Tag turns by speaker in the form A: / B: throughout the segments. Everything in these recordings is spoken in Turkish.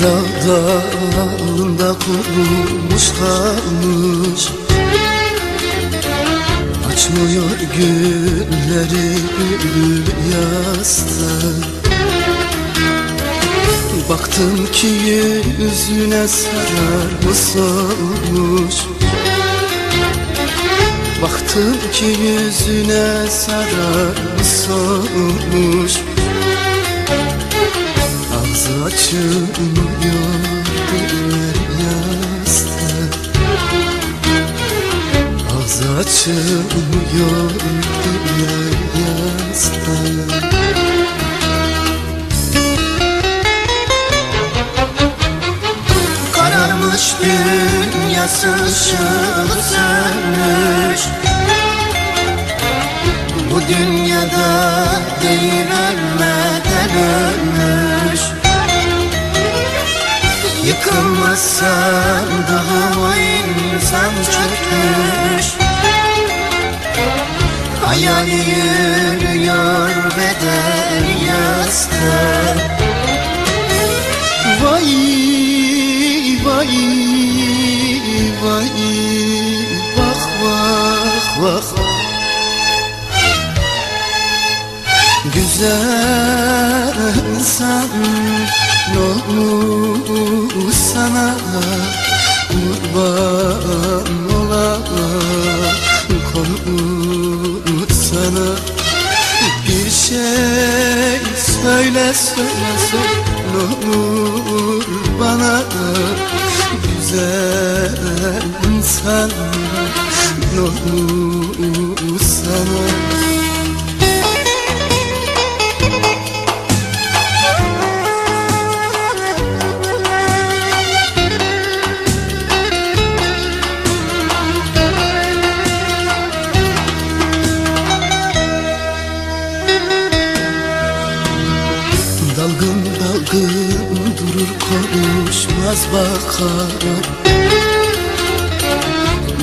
A: dalında kurumuş kalmış. Açmıyor gülleri gül yastık Baktım ki yüzüne sararmış olmuş Baktım ki yüzüne sararmış olmuş açılmıyor diller yastık Ağzı
B: Kararmış dünyası sönmüş Bu dünyada değil ölmeden ölmüş Yıkılmaz sandığım insan çökmüş. Hayali yürüyor beden yastık
A: Vay vay vay Bak bak bak Güzel sana Kurban olam konu sana Bir şey söyle söyle söyle olur bana. Güzel insan olur sana Dalgın dalgın durur konuşmaz bakar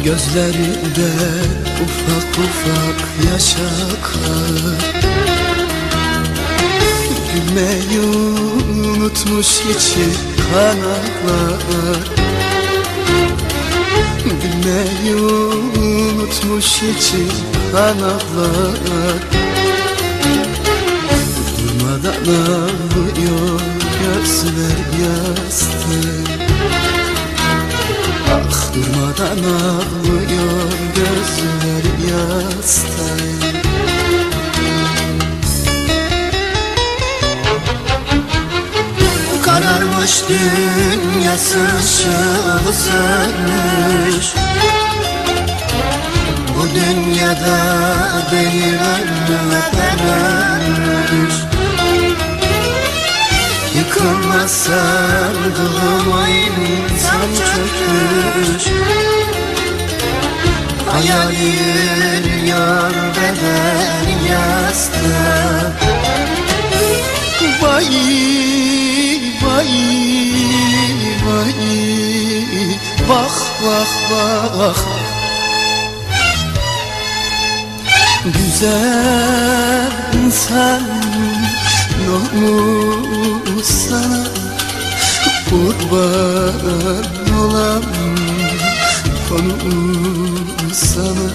A: Gözlerinde ufak ufak yaş akar Gülmeyi unutmuş içi kanatlar Gülmeyi unutmuş içi kanatlar Ağlıyor gözler yastık Ah durmadan ağlıyor gözler yastık
B: Kararmış dünyası ışığı sönmüş. Bu dünyada değil ölmeden ölmüş Yıkılmaz sandığım insan çökmüş Hayali yürüyor beden yastık
A: Vay vay vay. Bak bak bak Güzel insan olur sana Kurban olam. Konu sana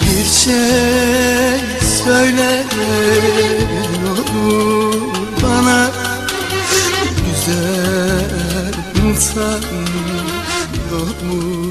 A: Bir şey söyle olur bana Güzel insan olur